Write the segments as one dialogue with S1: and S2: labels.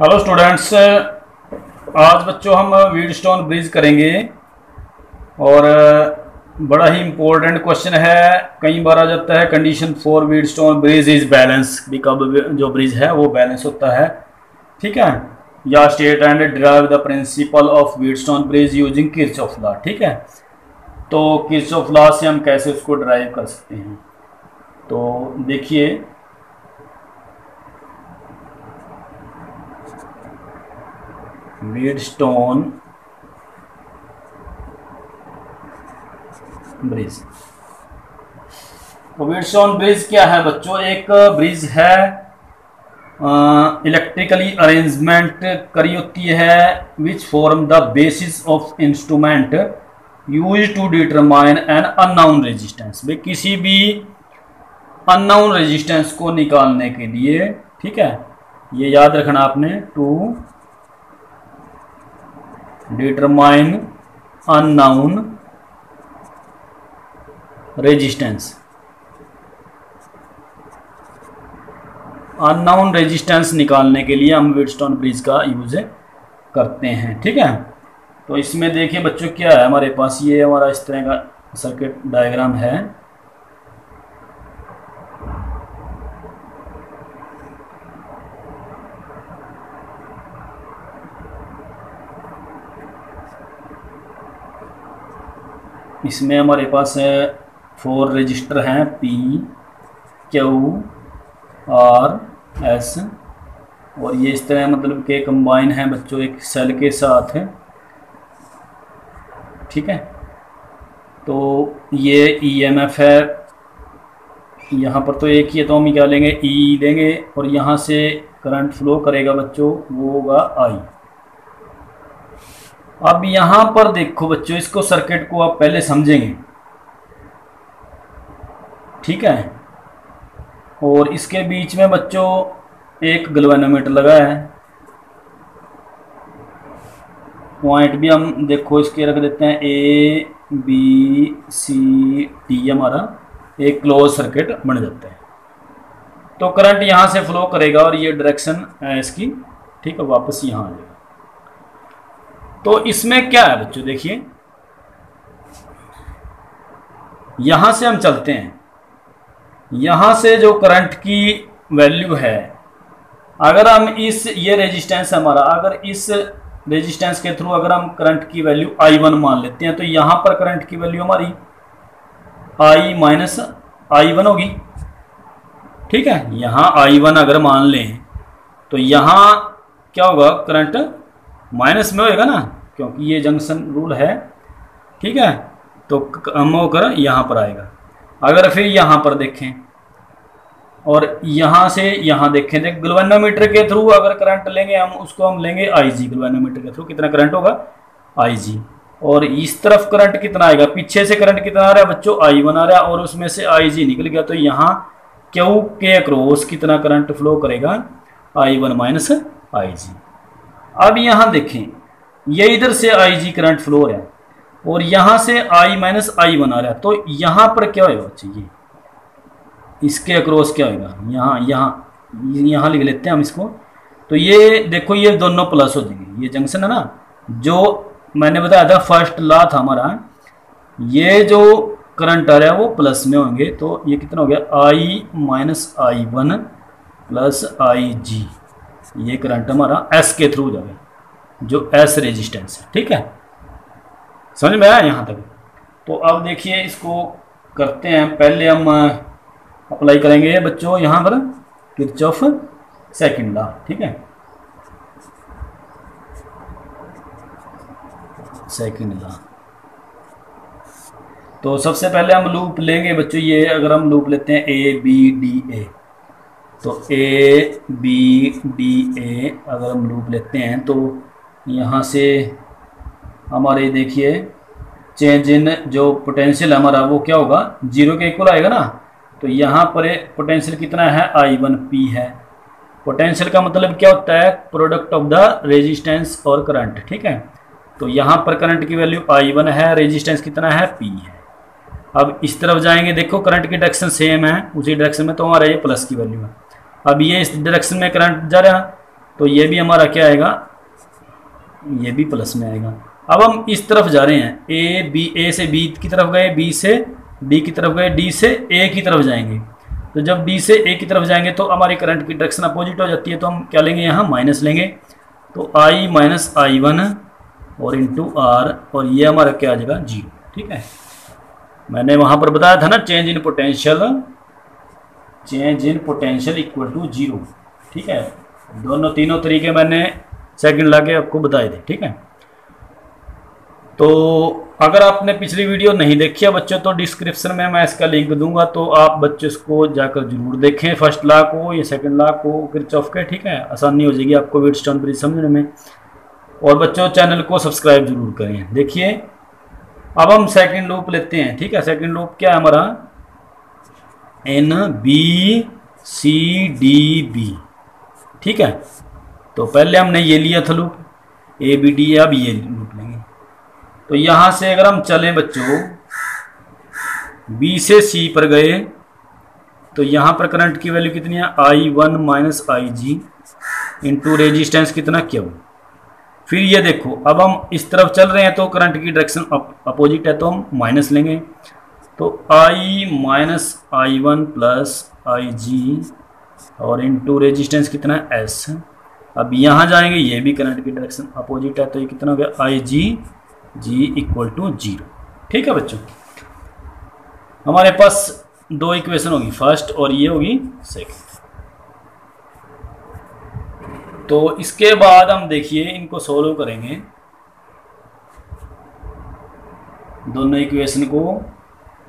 S1: Hello students आज बच्चों हम वीडस्टोन ब्रिज करेंगे और बड़ा ही इम्पोर्टेंट क्वेश्चन है। कई बार आ जाता है condition for Wheatstone bridge is balance भी कब जो ब्रिज है, वो बैलेंस होता है। ठीक है? या state and derive the principle of Wheatstone bridge using Kirchhoff law ठीक है? तो किर्च ऑफ़ लॉ से हम कैसे उसको ड्राइव कर सकते हैं? तो देखिए वीडस्टोन ब्रिज तो वीडस्टोन ब्रिज क्या है बच्चों? एक ब्रिज है इलेक्ट्रिकली अरेंजमेंट करी होती है which form the basis of instrument use to determine an unknown resistance भाई, किसी भी अननाउन रेजिस्टेंस को निकालने के लिए, ठीक है? ये याद रखना आपने to determine unknown resistance unknown resistance निकालने के लिए हम विडस्टोन ब्रिज का यूज़ करते हैं, ठीक है? तो इसमें देखिए बच्चों, क्या है? हमारे पास ये हमारा इस तरह का सर्किट डायग्राम है। इसमें हमारे पास है फोर रजिस्टर हैं पी क्यू आर एस और ये इस तरह मतलब के कंबाइन हैं बच्चों एक सेल के साथ। है। ठीक है? तो ये ई एम एफ़ है। यहाँ पर तो एक ही तो हम क्या लेंगे ई e लेंगे और यहाँ से करंट फ्लो करेगा बच्चों, वो होगा आई अब यहाँ पर देखो बच्चों, इसको सर्किट को आप पहले समझेंगे। ठीक है? और इसके बीच में बच्चों, एक गलवेनोमीटर लगा है। पॉइंट भी हम देखो, इसके रख देते हैं ए बी सी टी हमारा एक क्लोज सर्किट बन जाता है। तो करंट यहाँ से फ्लो करेगा और ये डायरेक्शन इसकी, ठीक है, वापस यहाँ आ जाएगा। तो इसमें क्या है बच्चों, देखिए। यहाँ से हम चलते हैं। यहाँ से जो करंट की वैल्यू है, अगर हम इस, ये रेजिस्टेंस हमारा, अगर इस रेजिस्टेंस के थ्रू अगर हम करंट की वैल्यू आई वन मान लेते हैं तो यहाँ पर करंट की वैल्यू हमारी आई माइनस आई वन होगी। ठीक है? यहाँ आई वन अगर मान लें तो यहाँ क्या होगा? करंट माइनस में होएगा ना, क्योंकि ये जंक्शन रूल है, ठीक है? तो कम होकर यहाँ पर आएगा। अगर फिर यहाँ पर देखें, और यहाँ से यहाँ देखें, देख ग्लवेनोमीटर के थ्रू अगर करंट लेंगे, हम उसको हम लेंगे आई जी ग्लवेनोमीटर के थ्रू कितना करंट होगा? आई जी और इस तरफ़ करंट कितना आएगा? पीछे से करंट कितना आ रहा है बच्चों? आई वन आ रहा है, और उसमें से आई जी निकल गया। तो यहाँ क्यू के अक्रॉस कितना करंट फ्लो करेगा? आई वन माइनस आई जी अब यहाँ देखें, ये इधर से आई जी करंट फ्लो है और यहाँ से आई माइनस आई बना रहा है। तो यहाँ पर क्या होगा चाहिए इसके अक्रॉस क्या होगा? यहाँ यहाँ यहाँ लिख लेते हैं हम इसको। तो ये देखो, ये दोनों प्लस हो जाएँगे। ये जंक्शन है ना, जो मैंने बताया था फ़र्स्ट ला था हमारा, ये जो करंट आ रहा है वो प्लस में होंगे। तो ये कितना हो गया? I minus I one plus I G ये करंट हमारा एस के थ्रू जाएगा, जो एस रेजिस्टेंस है, ठीक है? समझ में आया यहाँ तक? तो अब देखिए इसको करते हैं, पहले हम अप्लाई करेंगे बच्चों यहाँ पर किरचॉफ सेकंड लॉ ठीक है? सेकंड लॉ तो सबसे पहले हम लूप लेंगे बच्चों, ये अगर हम लूप लेते हैं ए बी डी ए तो ए बी डी ए अगर हम लूप लेते हैं तो यहाँ से हमारे देखिए चेंज इन जो पोटेंशियल हमारा वो क्या होगा? ज़ीरो के इक्वल आएगा ना? तो यहाँ पर पोटेंशियल कितना है? आई वन पी है। पोटेंशियल का मतलब क्या होता है? प्रोडक्ट ऑफ़ द रेजिस्टेंस और करंट ठीक है? तो यहाँ पर करंट की वैल्यू आई वन है रेजिस्टेंस कितना है? पी है। अब इस तरफ़ जाएँगे, देखो करंट की डायरेक्शन सेम है, उसी डायरेक्शन में तो हमारा ये प्लस की वैल्यू है। अब ये इस डायरेक्शन में करंट जा रहा तो ये भी हमारा क्या आएगा? ये भी प्लस में आएगा। अब हम इस तरफ़ जा रहे हैं। ए बी ए से बी की तरफ़ गए बी से बी की तरफ़ गए डी से ए की तरफ़ जाएँगे। तो जब डी से ए की तरफ़ जाएँगे तो हमारी करंट की डायरेक्शन अपोजिट हो जाती है तो हम क्या लेंगे? यहाँ माइनस लेंगे। तो आई माइनस आई वन और इंटू आर और ये हमारा क्या आ जाएगा? ज़ीरो ठीक है? मैंने वहाँ पर बताया था ना change in potential change in potential equal to zero ठीक है? दोनों तीनों तरीके मैंने सेकंड ला के आपको बताए थे, ठीक है? तो अगर आपने पिछली वीडियो नहीं देखी है बच्चों तो डिस्क्रिप्शन में मैं इसका लिंक दूँगा तो आप बच्चे इसको जाकर ज़रूर देखें। फ़र्स्ट ला को या सेकंड ला को किरचॉफ के ठीक है? आसानी हो जाएगी आपको वेट स्टोन ब्रिज समझने में। और बच्चों चैनल को सब्सक्राइब ज़रूर करें। देखिए, अब हम सेकंड लूप लेते हैं, ठीक है? सेकंड लूप क्या है हमारा? N B C D B ठीक है? तो पहले हमने ये लिया था लूप ए बी डी अब ये लूप लेंगे। तो यहाँ से अगर हम चलें बच्चों बी से सी पर गए तो यहाँ पर करंट की वैल्यू कितनी है? I one minus I G into resistance कितना? क्यों फिर ये देखो, अब हम इस तरफ़ चल रहे हैं तो करंट की डायरेक्शन अपोजिट है तो हम माइनस लेंगे। तो I minus I one plus I G और इंटू रेजिस्टेंस कितना है? एस अब यहाँ जाएँगे, ये भी करंट की डायरेक्शन अपोजिट है तो ये कितना हो गया? I G G equal to zero ठीक है बच्चों? हमारे पास दो इक्वेशन होगी फ़र्स्ट और ये होगी सेकंड तो इसके बाद हम देखिए, इनको सोल्व करेंगे। दोनों इक्वेशन को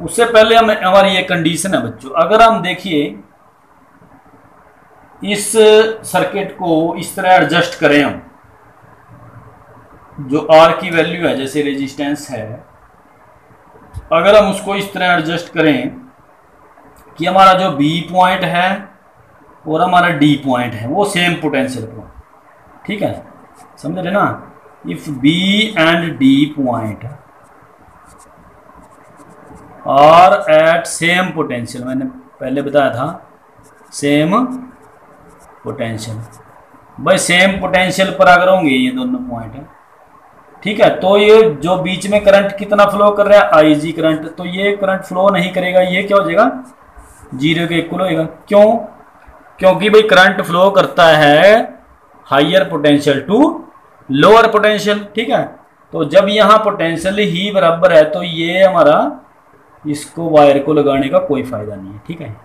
S1: उससे पहले हम, हमारी ये कंडीशन है बच्चों। अगर हम देखिए, इस सर्किट को इस तरह एडजस्ट करें हम, जो आर की वैल्यू है, जैसे रेजिस्टेंस है, अगर हम उसको इस तरह एडजस्ट करें कि हमारा जो बी पॉइंट है और हमारा डी पॉइंट है, वो सेम पोटेंशियल पॉइंट ठीक है? समझ रहे ना? If B and D point are at same potential मैंने पहले बताया था सेम पोटेंशियल भाई सेम पोटेंशियल पर अगर होंगे, ये दोनों पॉइंट है। ठीक है तो ये जो बीच में करंट कितना फ्लो कर रहा है आई जी करंट तो ये करंट फ्लो नहीं करेगा, ये क्या हो जाएगा? ज़ीरो के इक्वल होएगा। क्यों? क्योंकि भाई करंट फ्लो करता है higher potential to lower potential ठीक है? तो जब यहाँ पोटेंशियल ही बराबर है तो ये हमारा इसको वायर को लगाने का कोई फ़ायदा नहीं है, ठीक है?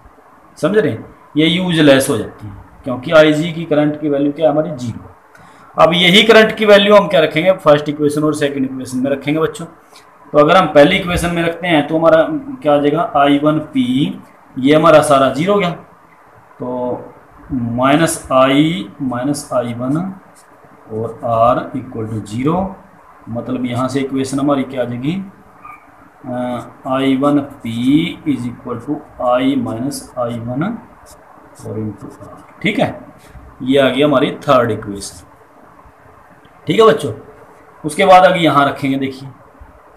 S1: समझ रहे हैं? ये यूजलेस हो जाती है, क्योंकि आईजी की करंट की वैल्यू क्या है? हमारी ज़ीरो अब यही करंट की वैल्यू हम क्या रखेंगे? फ़र्स्ट इक्वेशन और सेकंड इक्वेशन में रखेंगे बच्चों। तो अगर हम पहली इक्वेशन में रखते हैं तो हमारा क्या आ जाएगा? आई वन पी ये हमारा सारा ज़ीरो गया। तो minus I minus I one और आर इक्वल टू ज़ीरो मतलब यहाँ से इक्वेशन हमारी क्या आ जाएगी? I one P is equal to I minus I one और इंटू आर ठीक है? ये आ गया हमारी थर्ड इक्वेशन ठीक है बच्चों? उसके बाद आगे यहाँ रखेंगे, देखिए।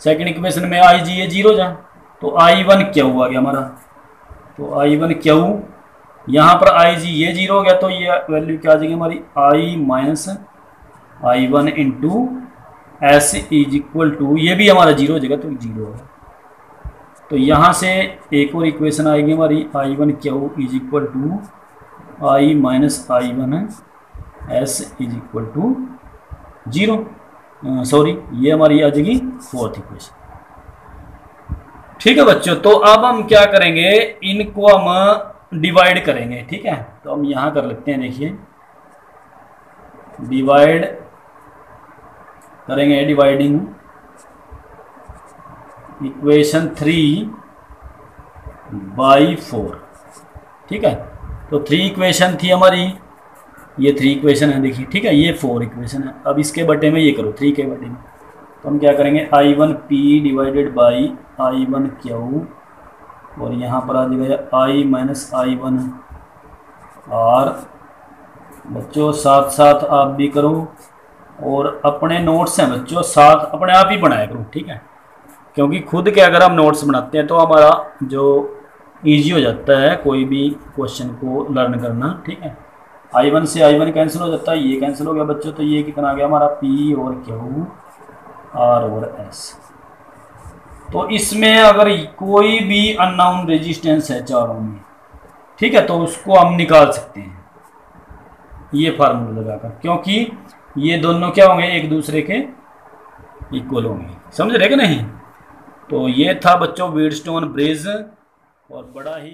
S1: सेकंड इक्वेशन में आई जी ये ज़ीरो जाए तो आई वन क्यू आ गया हमारा। तो आई वन क्यू यहाँ पर आई जी ये ज़ीरो हो गया तो ये वैल्यू क्या आ जाएगी हमारी? I minus I one into S is equal to ये भी हमारा ज़ीरो हो जाएगा तो ज़ीरो होगा तो यहाँ से एक और इक्वेशन आएगी हमारी I one Q is equal to I minus I one S is equal to zero sorry ये हमारी आ जाएगी फोर्थ इक्वेशन ठीक है बच्चों तो अब हम क्या करेंगे? इनको हम डिवाइड करेंगे, ठीक है? तो हम यहाँ कर लेते हैं, देखिए। डिवाइड करेंगे dividing equation three by four ठीक है? तो थ्री इक्वेशन थी हमारी। ये थ्री इक्वेशन है, देखिए, ठीक है? ये फोर इक्वेशन है। अब इसके बटे में ये करो थ्री के बटे में। तो हम क्या करेंगे? I one P divided by I one Q और यहाँ पर आ जाएगा I minus I one R बच्चों साथ साथ आप भी करो और अपने नोट्स हैं, बच्चों, साथ अपने आप ही बनाया करो, ठीक है? क्योंकि खुद के अगर हम नोट्स बनाते हैं तो हमारा जो इजी हो जाता है कोई भी क्वेश्चन को लर्न करना, ठीक है? आई वन से आई वन कैंसिल हो जाता है, ये कैंसिल हो गया बच्चों तो ये कितना आ गया हमारा पी और क्यू आर और एस तो इसमें अगर कोई भी अननाउन रेजिस्टेंस है चारों में, ठीक है तो उसको हम निकाल सकते हैं। ये फार्मूला लगाकर, क्योंकि ये दोनों क्या होंगे, एक दूसरे के इक्वल होंगे। समझ रहे कि नहीं? तो ये था बच्चों वीडस्टोन ब्रिज और बड़ा ही